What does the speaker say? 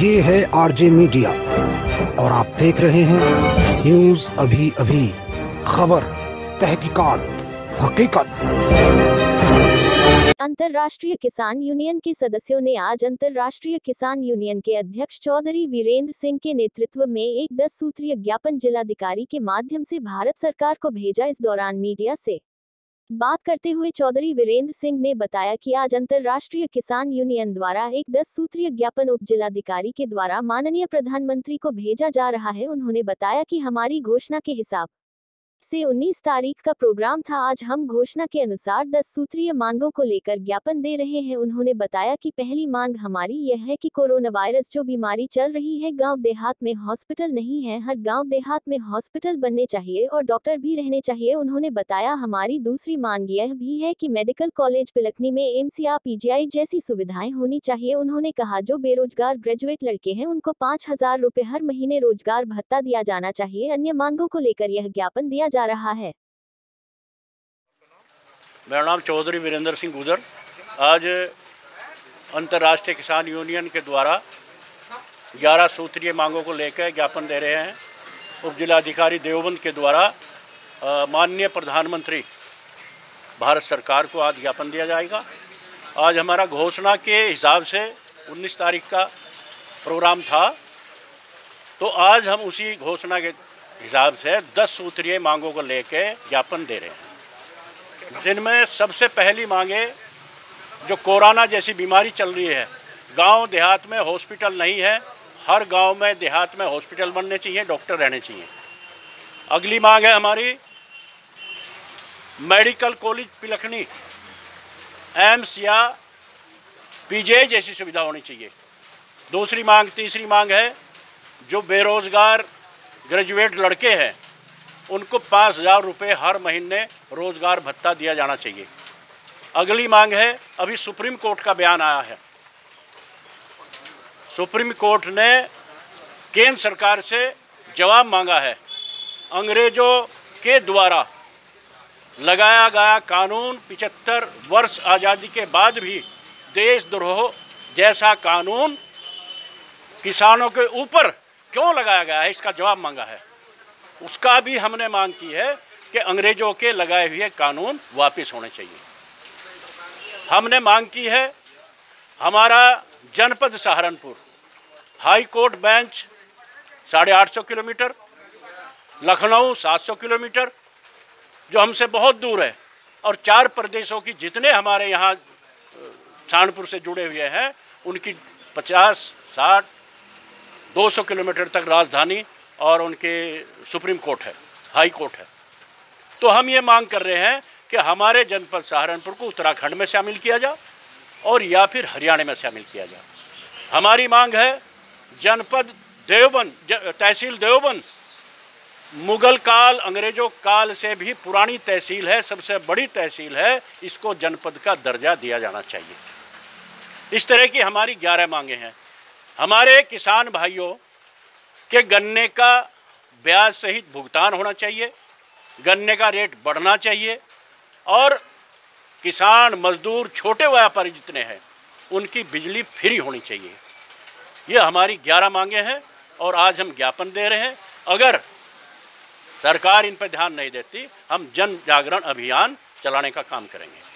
ये है RJ media और आप देख रहे हैं न्यूज़ अभी अभी। खबर, तहकीकात, हकीकत। अंतर्राष्ट्रीय किसान यूनियन के सदस्यों ने आज अंतर्राष्ट्रीय किसान यूनियन के अध्यक्ष चौधरी वीरेंद्र सिंह के नेतृत्व में एक दस सूत्रीय ज्ञापन जिलाधिकारी के माध्यम से भारत सरकार को भेजा। इस दौरान मीडिया से बात करते हुए चौधरी वीरेंद्र सिंह ने बताया कि आज अंतर्राष्ट्रीय किसान यूनियन द्वारा एक दस सूत्रीय ज्ञापन उप जिलाधिकारी के द्वारा माननीय प्रधानमंत्री को भेजा जा रहा है। उन्होंने बताया कि हमारी घोषणा के हिसाब से 19 तारीख का प्रोग्राम था। आज हम घोषणा के अनुसार 10 सूत्रीय मांगों को लेकर ज्ञापन दे रहे हैं। उन्होंने बताया कि पहली मांग हमारी यह है कि कोरोना वायरस जो बीमारी चल रही है, गाँव देहात में हॉस्पिटल नहीं है। हर गाँव देहात में हॉस्पिटल बनने चाहिए और डॉक्टर भी रहने चाहिए। उन्होंने बताया, हमारी दूसरी मांग यह भी है की मेडिकल कॉलेज पिलखनी में एम्स या पीजीआई जैसी सुविधाएँ होनी चाहिए। उन्होंने कहा, जो बेरोजगार ग्रेजुएट लड़के हैं, उनको पाँच हज़ार हर महीने रोज़गार भत्ता दिया जाना चाहिए। अन्य मांगों को लेकर यह ज्ञापन दिया जा रहा है। मेरा नाम चौधरी वीरेंद्र सिंह गुजर। आज अंतर्राष्ट्रीय किसान यूनियन के द्वारा 11 सूत्रीय मांगों को लेकर ज्ञापन दे रहे हैं। उप जिलाधिकारी देवबंद के द्वारा माननीय प्रधानमंत्री, भारत सरकार को आज ज्ञापन दिया जाएगा। आज हमारा घोषणा के हिसाब से 19 तारीख का प्रोग्राम था। तो आज हम उसी घोषणा के हिसाब से 10 सूत्रीय मांगों को लेके ज्ञापन दे रहे हैं। जिनमें सबसे पहली मांगे जो कोरोना जैसी बीमारी चल रही है, गाँव देहात में हॉस्पिटल नहीं है, हर गाँव में देहात में हॉस्पिटल बनने चाहिए, डॉक्टर रहने चाहिए। अगली मांग है हमारी, मेडिकल कॉलेज पिलखनी, एम्स या पीजे जैसी सुविधा होनी चाहिए। दूसरी मांग, तीसरी मांग है, जो बेरोजगार ग्रेजुएट लड़के हैं, उनको पाँच हज़ार रुपये हर महीने रोज़गार भत्ता दिया जाना चाहिए। अगली मांग है, अभी सुप्रीम कोर्ट का बयान आया है। सुप्रीम कोर्ट ने केंद्र सरकार से जवाब मांगा है, अंग्रेज़ों के द्वारा लगाया गया कानून पिचहत्तर वर्ष आज़ादी के बाद भी देशद्रोह जैसा कानून किसानों के ऊपर क्यों लगाया गया है? इसका जवाब मांगा है। उसका भी हमने मांग की है कि अंग्रेज़ों के लगाए हुए कानून वापस होने चाहिए। हमने मांग की है, हमारा जनपद सहारनपुर, हाई कोर्ट बेंच साढ़े आठ सौ किलोमीटर, लखनऊ सात सौ किलोमीटर, जो हमसे बहुत दूर है और चार प्रदेशों की जितने हमारे यहाँ सहारनपुर से जुड़े हुए हैं, उनकी पचास, साठ 200 किलोमीटर तक राजधानी और उनके सुप्रीम कोर्ट है, हाई कोर्ट है। तो हम ये मांग कर रहे हैं कि हमारे जनपद सहारनपुर को उत्तराखंड में शामिल किया जाए और या फिर हरियाणा में शामिल किया जाए। हमारी मांग है, जनपद देवबंद ज- तहसील देवबंद मुगल काल, अंग्रेज़ों काल से भी पुरानी तहसील है, सबसे बड़ी तहसील है, इसको जनपद का दर्जा दिया जाना चाहिए। इस तरह की हमारी ग्यारह मांगे हैं। हमारे किसान भाइयों, के गन्ने का ब्याज सहित भुगतान होना चाहिए, गन्ने का रेट बढ़ना चाहिए, और किसान मजदूर छोटे व्यापारी जितने हैं, उनकी बिजली फ्री होनी चाहिए। ये हमारी ग्यारह मांगे हैं, और आज हम ज्ञापन दे रहे हैं। अगर सरकार इन पर ध्यान नहीं देती, हम जन जागरण अभियान चलाने का काम करेंगे।